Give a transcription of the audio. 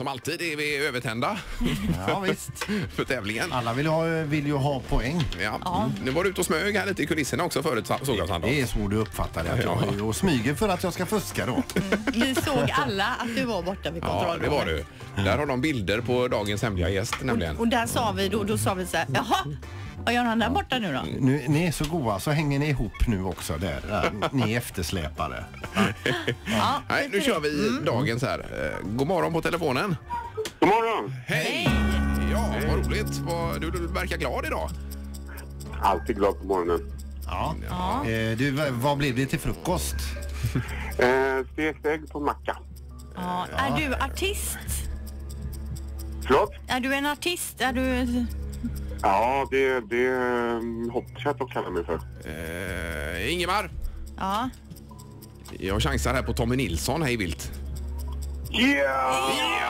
som alltid är vi övertända Ja, visst. för tävlingen. Alla vill, ha, vill ju ha poäng. Ja. Nu var du ute och smög här lite i kulisserna också förut såg jag Sandra. Det är så du uppfattar det. Att jag är och smyger för att jag ska fuska då. Vi såg alla att du var borta vid Ja, kontrollrummet. det var du. Där har de bilder på dagens hemliga gäst nämligen. Och där sa vi då, då sa vi så här, jaha, vad gör han där borta nu då? Nu, ni är så goa så hänger ni ihop nu också där. Där, Ni är eftersläpare. Ja, Nej, nu kör vi Mm. dagens här. Eh, God morgon på telefonen. God morgon! Hej! Ja, vad roligt. Vad- Du, du verkar glad idag. Alltid glad på morgonen. Ja. Eh, du, vad blev det till frukost? Eh, stekt ägg på macka. Ja. Är du artist? Förlåt? Är du en artist? Är du... Ja, det, det är Hopchat de kallar mig för. Eh, Ingemar, Ja. jag chansar här på Tommy Nilsson, hej vilt. Yeah!